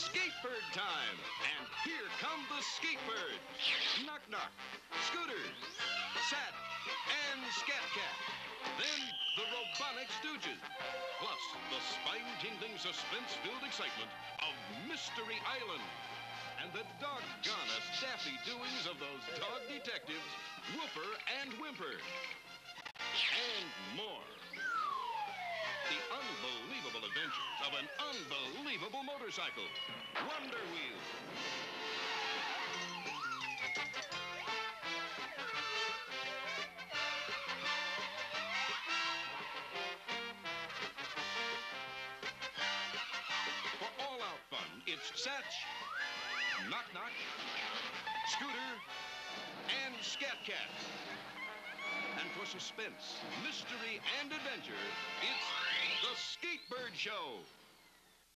Skatebird time. And here come the Skatebirds. Knock Knock, Scooters, Satch, and Scat Cat. Then the Robonic Stooges. Plus the spine-tingling, suspense-filled excitement of Mystery Island. And the doggone daffy doings of those dog detectives, Woofer and Wimper. And more. Adventures of an unbelievable motorcycle. Wonder Wheel. For all-out fun, it's Satch, Knock Knock, Scooter, and Scat Cat. And for suspense, mystery, and adventure, it's Show.